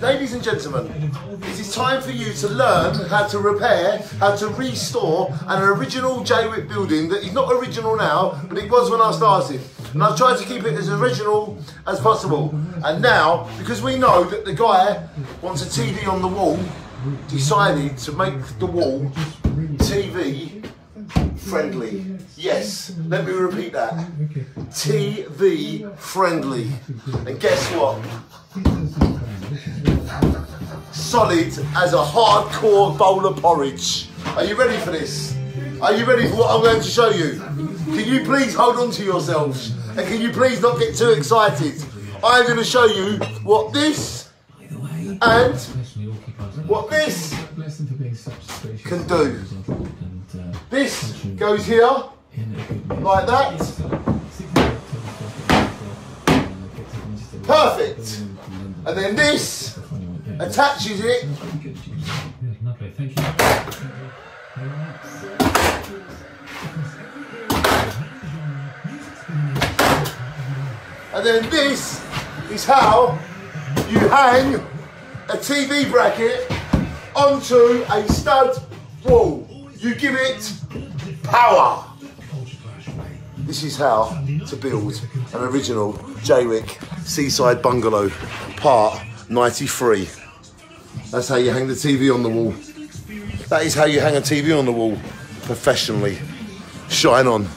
Ladies and gentlemen, it is time for you to learn how to repair, how to restore an original Jaywick building that is not original now, but it was when I started. And I've tried to keep it as original as possible. And now, because we know that the guy wants a TV on the wall, decided to make the wall TV friendly. Yes, let me repeat that. TV friendly. And guess what? Solid as a hardcore bowl of porridge. Are you ready for this? Are you ready for what I'm going to show you? Can you please hold on to yourselves? And can you please not get too excited? I'm going to show you what this and what this can do. This goes here like that. Perfect. And then this attaches it Lovely, thank you. And then this is how you hang a TV bracket onto a stud wall. You give it power. This is how to build an original Jaywick Seaside Bungalow, part 93. That's how you hang the TV on the wall. That is how you hang a TV on the wall professionally. Shine on.